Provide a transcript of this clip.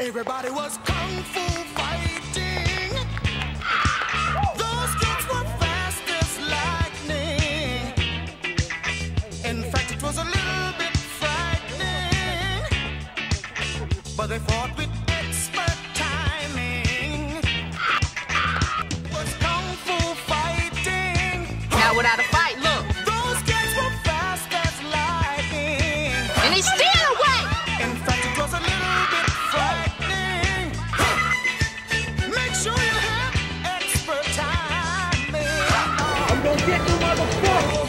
Everybody was kung fu fighting. Those kids were fast as lightning. In fact, But they fought with expert timing. Was kung fu fighting. Now without a fight, look. Those kids were fast as lightning. And he's still away. In fact, it was a little bit frightening. Make sure you have expert timing. I'm gonna get you, motherfucker.